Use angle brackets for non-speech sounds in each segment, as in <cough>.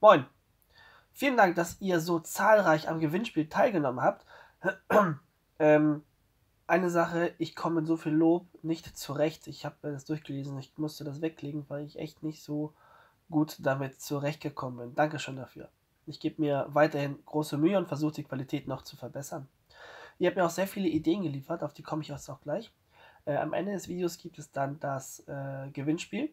Moin! Vielen Dank, dass ihr so zahlreich am Gewinnspiel teilgenommen habt. <clears throat> ähm, eine Sache, ich komme mit so viel Lob nicht zurecht. Ich habe das durchgelesen, ich musste das weglegen, weil ich echt nicht so gut damit zurechtgekommen bin. Dankeschön dafür. Ich gebe mir weiterhin große Mühe und versuche die Qualität noch zu verbessern. Ihr habt mir auch sehr viele Ideen geliefert, auf die komme ich jetzt auch gleich. Äh, am Ende des Videos gibt es dann das äh, Gewinnspiel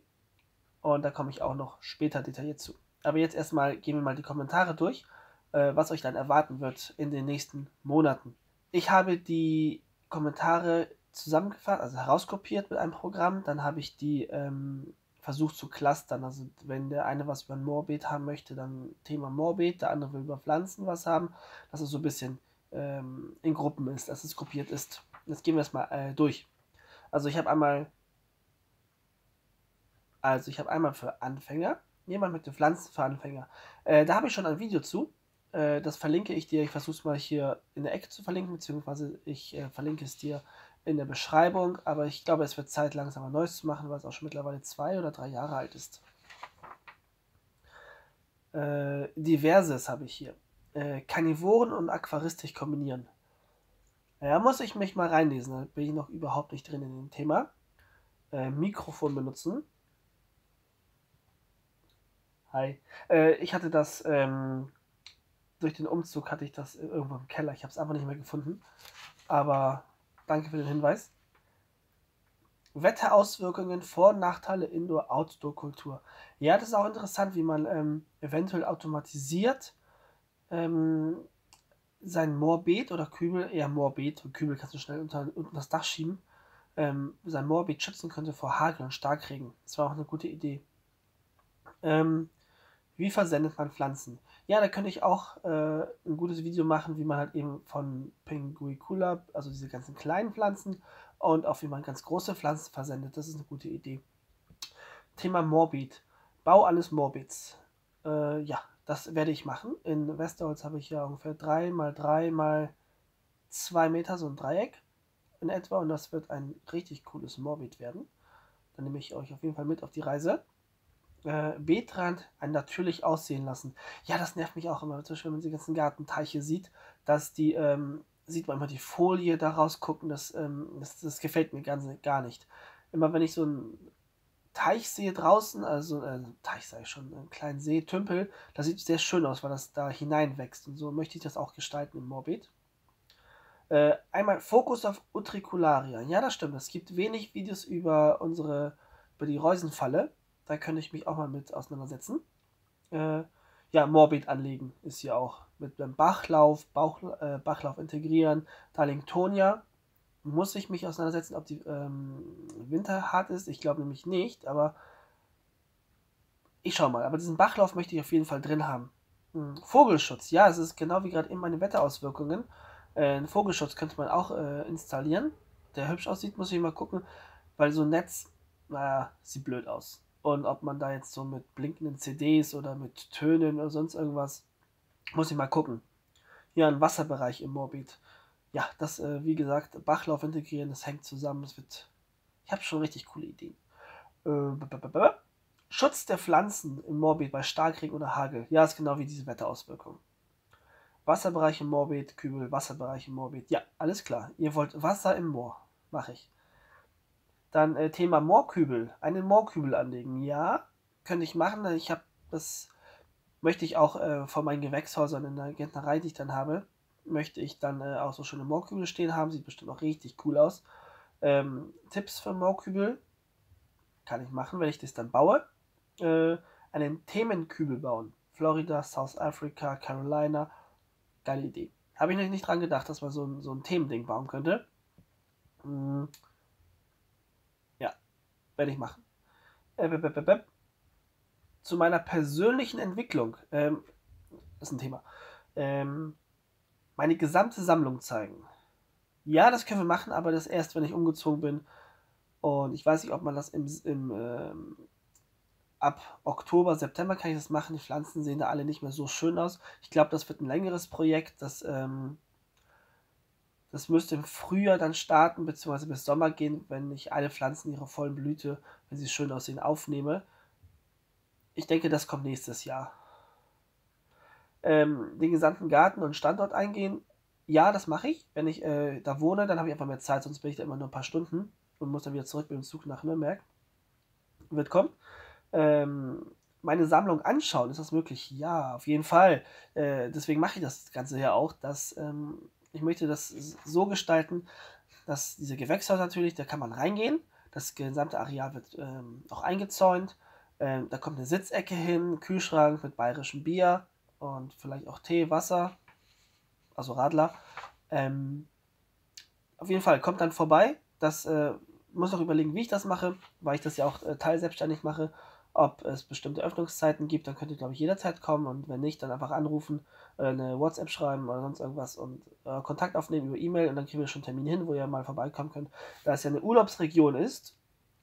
und da komme ich auch noch später detailliert zu. Aber jetzt erstmal gehen wir mal die Kommentare durch, äh, was euch dann erwarten wird in den nächsten Monaten. Ich habe die Kommentare zusammengefasst, also herauskopiert mit einem Programm. Dann habe ich die ähm, versucht zu clustern. Also wenn der eine was über ein Moorbeet haben möchte, dann Thema Moorbeet, der andere will über Pflanzen was haben, dass es so ein bisschen ähm, in Gruppen ist, dass es gruppiert ist. Jetzt gehen wir es mal äh, durch. Also ich habe einmal, also ich habe einmal für Anfänger, Jemand mit den Pflanzen für Anfänger. Äh, da habe ich schon ein Video zu. Äh, das verlinke ich dir. Ich versuche es mal hier in der Ecke zu verlinken, beziehungsweise ich äh, verlinke es dir in der Beschreibung. Aber ich glaube, es wird Zeit, langsam ein neues zu machen, weil es auch schon mittlerweile zwei oder drei Jahre alt ist. Äh, diverses habe ich hier. Äh, Karnivoren und Aquaristik kombinieren. Ja, muss ich mich mal reinlesen. Da bin ich noch überhaupt nicht drin in dem Thema. Äh, Mikrofon benutzen. Hi. Äh, ich hatte das, ähm, durch den Umzug hatte ich das irgendwo im Keller. Ich habe es einfach nicht mehr gefunden. Aber danke für den Hinweis. Wetterauswirkungen, Vor- und Nachteile Indoor-Outdoor-Kultur. Ja, das ist auch interessant, wie man ähm, eventuell automatisiert ähm, sein Moorbeet oder Kübel, eher Moorbeet, Kübel kannst du schnell unter, unter das Dach schieben, ähm, sein Moorbeet schützen könnte vor Hagel und Starkregen. Das war auch eine gute Idee. Ähm, wie versendet man Pflanzen? Ja, da könnte ich auch äh, ein gutes Video machen, wie man halt eben von Pinguicula, also diese ganzen kleinen Pflanzen, und auch wie man ganz große Pflanzen versendet. Das ist eine gute Idee. Thema Morbid. Bau eines Morbids. Äh, ja, das werde ich machen. In Westerholz habe ich ja ungefähr 3 mal 3 mal 2 Meter, so ein Dreieck in etwa. Und das wird ein richtig cooles Morbid werden. Dann nehme ich euch auf jeden Fall mit auf die Reise äh, Beetrand ein natürlich aussehen lassen. Ja, das nervt mich auch immer, zum Beispiel, wenn man die ganzen Gartenteiche sieht, dass die, ähm, sieht man immer die Folie daraus gucken, das, ähm, das, das gefällt mir ganz, gar nicht. Immer wenn ich so einen Teich sehe draußen, also äh, Teich sei schon, einen kleinen See, Tümpel, das sieht sehr schön aus, weil das da hineinwächst. Und so möchte ich das auch gestalten im Morbid. Äh, einmal Fokus auf Utricularia. Ja, das stimmt. Es gibt wenig Videos über unsere, über die Reusenfalle. Da könnte ich mich auch mal mit auseinandersetzen. Äh, ja, Morbid anlegen ist hier auch. Mit einem Bachlauf, Bauch, äh, Bachlauf integrieren. Darlingtonia muss ich mich auseinandersetzen, ob die ähm, winterhart ist. Ich glaube nämlich nicht, aber ich schau mal. Aber diesen Bachlauf möchte ich auf jeden Fall drin haben. Hm. Vogelschutz, ja, es ist genau wie gerade eben meine Wetterauswirkungen. Äh, einen Vogelschutz könnte man auch äh, installieren, der hübsch aussieht, muss ich mal gucken, weil so ein Netz, naja, sieht blöd aus. Und ob man da jetzt so mit blinkenden CDs oder mit Tönen oder sonst irgendwas, muss ich mal gucken. Hier ein Wasserbereich im Morbid. Ja, das, äh, wie gesagt, Bachlauf integrieren, das hängt zusammen. Das wird. Ich habe schon richtig coole Ideen. Äh, Schutz der Pflanzen im Morbid bei Starkregen oder Hagel. Ja, ist genau wie diese Wetterauswirkung. Wasserbereich im Morbid, Kübel, Wasserbereich im Morbid. Ja, alles klar. Ihr wollt Wasser im Moor. Mache ich. Dann äh, Thema Moorkübel. Einen Moorkübel anlegen. Ja, könnte ich machen. Ich habe das möchte ich auch äh, von meinen Gewächshäusern in der Gärtnerei, die ich dann habe, möchte ich dann äh, auch so schöne Moorkübel stehen haben. Sieht bestimmt auch richtig cool aus. Ähm, Tipps für Moorkübel kann ich machen, wenn ich das dann baue. Äh, einen Themenkübel bauen. Florida, South Africa, Carolina. Geile Idee. Habe ich noch nicht dran gedacht, dass man so ein, so ein Themending bauen könnte. Hm werde ich machen. Äh, Zu meiner persönlichen Entwicklung, ähm, ist ein Thema, ähm, meine gesamte Sammlung zeigen. Ja, das können wir machen, aber das erst, wenn ich umgezogen bin. Und ich weiß nicht, ob man das im, im ähm, ab Oktober, September kann ich das machen. Die Pflanzen sehen da alle nicht mehr so schön aus. Ich glaube, das wird ein längeres Projekt. Das ähm, das müsste im Frühjahr dann starten, beziehungsweise bis Sommer gehen, wenn ich alle Pflanzen ihre vollen Blüte, wenn sie schön aussehen, aufnehme. Ich denke, das kommt nächstes Jahr. ähm, den gesamten Garten und Standort eingehen. Ja, das mache ich. Wenn ich äh, da wohne, dann habe ich einfach mehr Zeit, sonst bin ich da immer nur ein paar Stunden und muss dann wieder zurück mit dem Zug nach Nürnberg. Wird kommen. Ähm, meine Sammlung anschauen, ist das möglich? Ja, auf jeden Fall. Äh, deswegen mache ich das Ganze ja auch, dass ähm, ich möchte das so gestalten, dass diese Gewächshäuser natürlich, da kann man reingehen. Das gesamte Areal wird ähm, auch eingezäunt. Ähm, da kommt eine Sitzecke hin, Kühlschrank mit bayerischem Bier und vielleicht auch Tee, Wasser, also Radler. Ähm, auf jeden Fall kommt dann vorbei. Das äh, muss auch überlegen, wie ich das mache, weil ich das ja auch äh, teilselbstständig mache. Ob es bestimmte Öffnungszeiten gibt, dann könnt ihr, glaube ich, jederzeit kommen und wenn nicht, dann einfach anrufen, äh, eine WhatsApp schreiben oder sonst irgendwas und äh, Kontakt aufnehmen über E-Mail und dann kriegen wir schon einen Termin hin, wo ihr mal vorbeikommen könnt. Da es ja eine Urlaubsregion ist,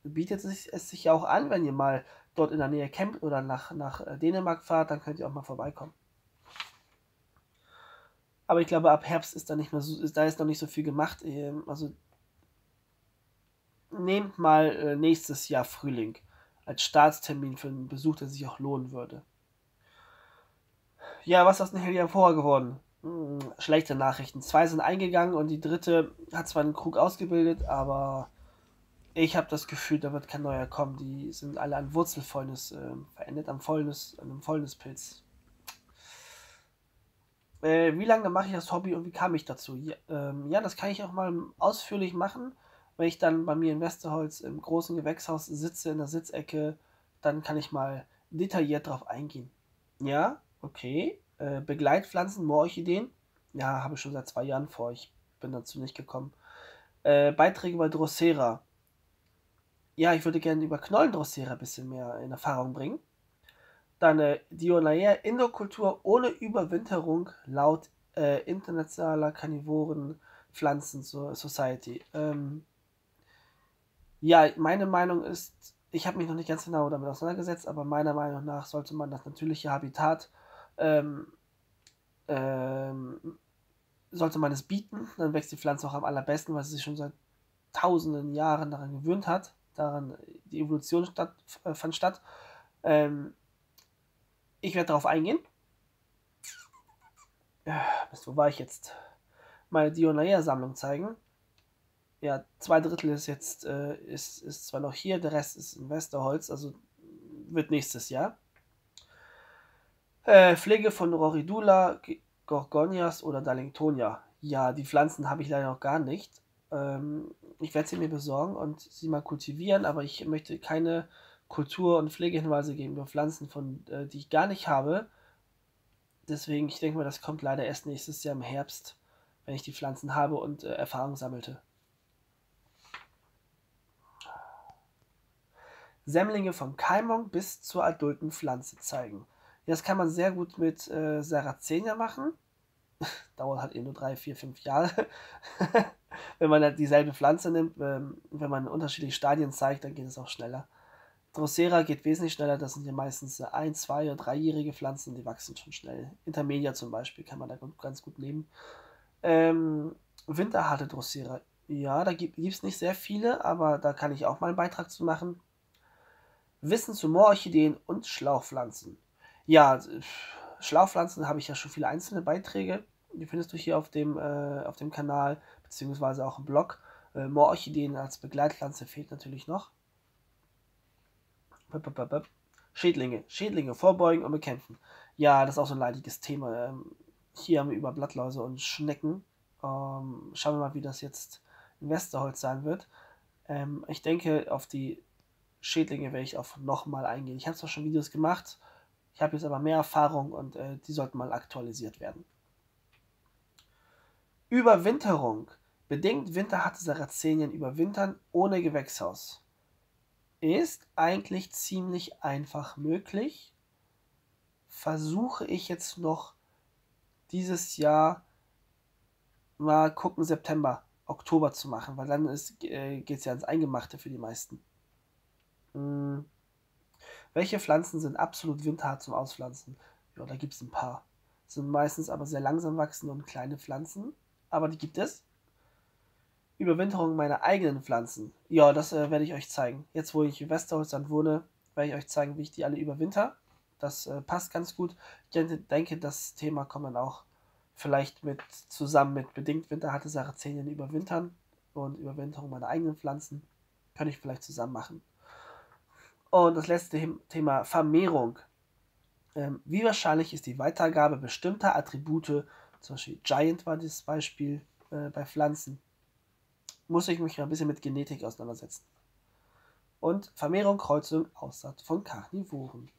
bietet es sich ja auch an, wenn ihr mal dort in der Nähe campt oder nach, nach äh, Dänemark fahrt, dann könnt ihr auch mal vorbeikommen. Aber ich glaube, ab Herbst ist da nicht mehr so, ist, da ist noch nicht so viel gemacht. Ähm, also nehmt mal äh, nächstes Jahr Frühling als Starttermin für einen Besuch, der sich auch lohnen würde. Ja, was ist aus dem Helium vorher geworden? Hm, schlechte Nachrichten. Zwei sind eingegangen und die dritte hat zwar einen Krug ausgebildet, aber ich habe das Gefühl, da wird kein neuer kommen. Die sind alle an Wurzelfäulnis äh, verendet, am Fäulnis, an einem Fäulnispilz. Äh, wie lange mache ich das Hobby und wie kam ich dazu? Ja, ähm, ja, das kann ich auch mal ausführlich machen. Wenn ich dann bei mir in Westerholz im großen Gewächshaus sitze, in der Sitzecke, dann kann ich mal detailliert drauf eingehen. Ja, okay. Äh, Begleitpflanzen, Moororchideen. Ja, habe ich schon seit zwei Jahren vor. Ich bin dazu nicht gekommen. Äh, Beiträge bei Drosera. Ja, ich würde gerne über Knollendrosera ein bisschen mehr in Erfahrung bringen. Dann äh, Dionaea Indokultur ohne Überwinterung laut äh, internationaler Karnivoren Pflanzen Society. Ähm, ja, meine Meinung ist, ich habe mich noch nicht ganz genau damit auseinandergesetzt, aber meiner Meinung nach sollte man das natürliche Habitat ähm, ähm, sollte man es bieten, dann wächst die Pflanze auch am allerbesten, weil sie sich schon seit tausenden Jahren daran gewöhnt hat. Daran die Evolution statt, äh, fand statt. Ähm, ich werde darauf eingehen. Ja, bis wo war ich jetzt? Meine Dionaea-Sammlung zeigen. Ja, zwei Drittel ist jetzt äh, ist, ist zwar noch hier, der Rest ist in Westerholz, also wird nächstes Jahr. Äh, Pflege von Roridula, Gorgonias oder Darlingtonia. Ja, die Pflanzen habe ich leider noch gar nicht. Ähm, ich werde sie mir besorgen und sie mal kultivieren, aber ich möchte keine Kultur- und Pflegehinweise geben über Pflanzen, von, äh, die ich gar nicht habe. Deswegen, ich denke mal, das kommt leider erst nächstes Jahr im Herbst, wenn ich die Pflanzen habe und äh, Erfahrung sammelte. Semmlinge von Keimung bis zur adulten Pflanze zeigen. Das kann man sehr gut mit äh, Saracenia machen. <laughs> Dauert halt eh nur drei, vier, fünf Jahre. <laughs> wenn man halt dieselbe Pflanze nimmt, ähm, wenn man unterschiedliche Stadien zeigt, dann geht es auch schneller. Drosera geht wesentlich schneller, das sind ja meistens ein, zwei oder dreijährige Pflanzen, die wachsen schon schnell. Intermedia zum Beispiel kann man da ganz gut nehmen. Ähm, winterharte Drosera, ja, da gibt es nicht sehr viele, aber da kann ich auch mal einen Beitrag zu machen. Wissen zu Moororchideen und Schlauchpflanzen. Ja, Schlauchpflanzen habe ich ja schon viele einzelne Beiträge. Die findest du hier auf dem, äh, auf dem Kanal, beziehungsweise auch im Blog. Äh, Moororchideen als Begleitpflanze fehlt natürlich noch. Schädlinge. Schädlinge vorbeugen und bekämpfen. Ja, das ist auch so ein leidiges Thema. Ähm, hier haben wir über Blattläuse und Schnecken. Ähm, schauen wir mal, wie das jetzt in Westerholz sein wird. Ähm, ich denke, auf die Schädlinge werde ich auch nochmal eingehen. Ich habe zwar schon Videos gemacht, ich habe jetzt aber mehr Erfahrung und äh, die sollten mal aktualisiert werden. Überwinterung. Bedingt winterharte Sarazenien überwintern ohne Gewächshaus ist eigentlich ziemlich einfach möglich. Versuche ich jetzt noch dieses Jahr mal gucken, September, Oktober zu machen, weil dann äh, geht es ja ans Eingemachte für die meisten. Hm. Welche Pflanzen sind absolut winterhart zum Auspflanzen? Ja, da gibt es ein paar. Sind meistens aber sehr langsam wachsende und kleine Pflanzen, aber die gibt es. Überwinterung meiner eigenen Pflanzen. Ja, das äh, werde ich euch zeigen. Jetzt, wo ich in Westerholzland wohne, werde ich euch zeigen, wie ich die alle überwinter. das äh, passt ganz gut. Ich denke, das Thema kommt dann auch vielleicht mit zusammen mit bedingt Winter hatte Sarazenien überwintern und Überwinterung meiner eigenen Pflanzen. Kann ich vielleicht zusammen machen. Und das letzte Thema Vermehrung. Ähm, wie wahrscheinlich ist die Weitergabe bestimmter Attribute, zum Beispiel Giant war dieses Beispiel äh, bei Pflanzen, muss ich mich ein bisschen mit Genetik auseinandersetzen. Und Vermehrung, Kreuzung, Aussaat von Karnivoren.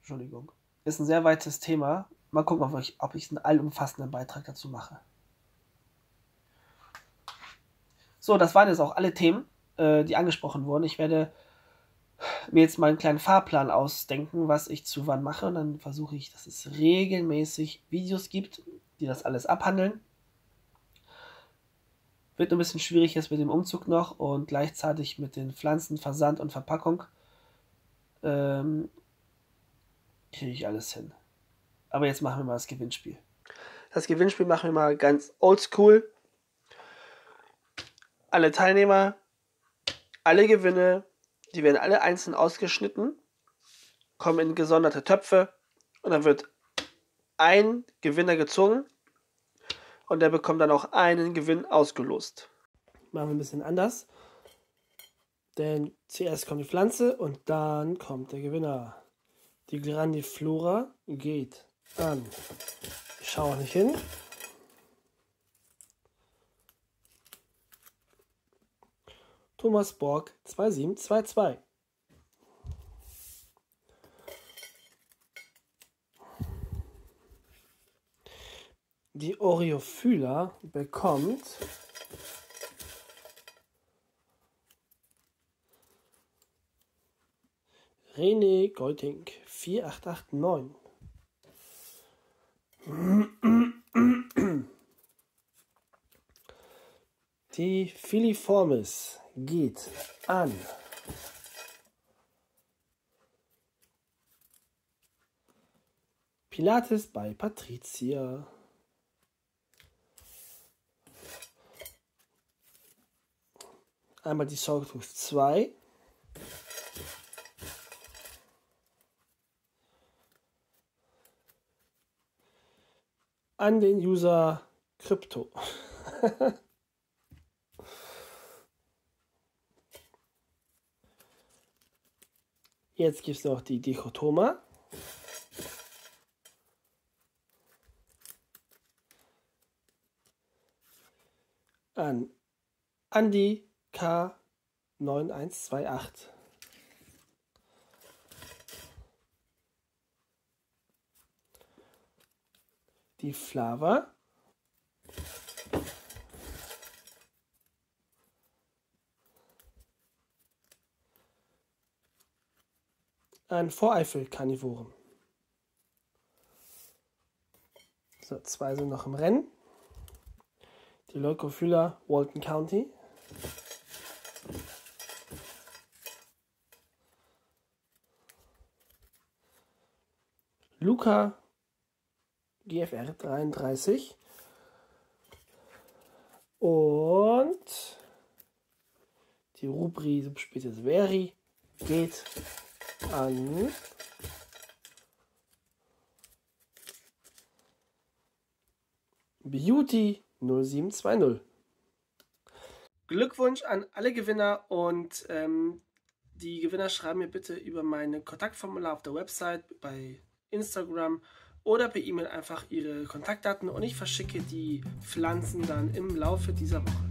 Entschuldigung. Ist ein sehr weites Thema. Mal gucken, ob ich, ob ich einen allumfassenden Beitrag dazu mache. So, das waren jetzt auch alle Themen, äh, die angesprochen wurden. Ich werde mir jetzt mal einen kleinen Fahrplan ausdenken, was ich zu wann mache. Und dann versuche ich, dass es regelmäßig Videos gibt, die das alles abhandeln. Wird ein bisschen schwierig jetzt mit dem Umzug noch und gleichzeitig mit den Pflanzen, Versand und Verpackung. Ähm, kriege ich alles hin. Aber jetzt machen wir mal das Gewinnspiel. Das Gewinnspiel machen wir mal ganz oldschool. Alle Teilnehmer, alle Gewinne die werden alle einzeln ausgeschnitten, kommen in gesonderte Töpfe und dann wird ein Gewinner gezogen und der bekommt dann auch einen Gewinn ausgelost. Machen wir ein bisschen anders. Denn zuerst kommt die Pflanze und dann kommt der Gewinner. Die Grandiflora geht an. Ich schaue nicht hin. Thomas Borg 2722. Die Oreophylla bekommt René Geuting 4889. Die Filiformis geht an. Pilates bei Patricia. Einmal die Sawtooth 2. An den User Crypto. <laughs> Jetzt gibt es noch die Dichotoma. An Andi K9128. Die Flava ein Voreifel-Karnivoren. So, zwei sind noch im Rennen. Die Leucophylla Walton County. Luca GFR 33 und die Rubri Subspecies Veri geht an Beauty 0720. Glückwunsch an alle Gewinner und ähm, die Gewinner schreiben mir bitte über mein Kontaktformular auf der Website, bei Instagram oder per E-Mail einfach ihre Kontaktdaten und ich verschicke die Pflanzen dann im Laufe dieser Woche.